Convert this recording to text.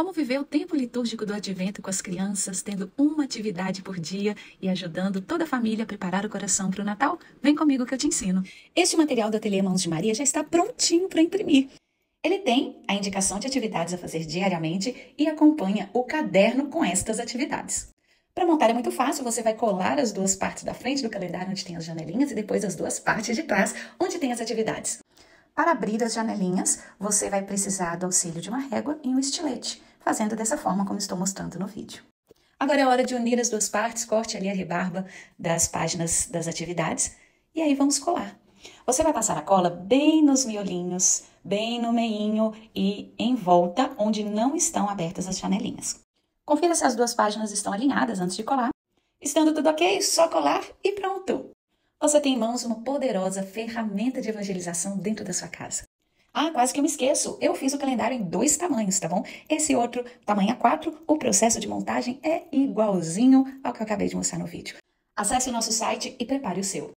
Como viver o tempo litúrgico do advento com as crianças, tendo uma atividade por dia e ajudando toda a família a preparar o coração para o Natal? Vem comigo que eu te ensino. Este material do Ateliê Mãos de Maria já está prontinho para imprimir. Ele tem a indicação de atividades a fazer diariamente e acompanha o caderno com estas atividades. Para montar é muito fácil, você vai colar as duas partes da frente do calendário onde tem as janelinhas e depois as duas partes de trás onde tem as atividades. Para abrir as janelinhas, você vai precisar do auxílio de uma régua e um estilete, fazendo dessa forma como estou mostrando no vídeo. Agora é hora de unir as duas partes, corte ali a rebarba das páginas das atividades e aí vamos colar. Você vai passar a cola bem nos miolinhos, bem no meinho e em volta onde não estão abertas as janelinhas. Confira se as duas páginas estão alinhadas antes de colar. Estando tudo ok, só colar e pronto! Você tem em mãos uma poderosa ferramenta de evangelização dentro da sua casa. Ah, quase que eu me esqueço. Eu fiz o calendário em dois tamanhos, tá bom? Esse outro, tamanho A4, o processo de montagem é igualzinho ao que eu acabei de mostrar no vídeo. Acesse o nosso site e prepare o seu.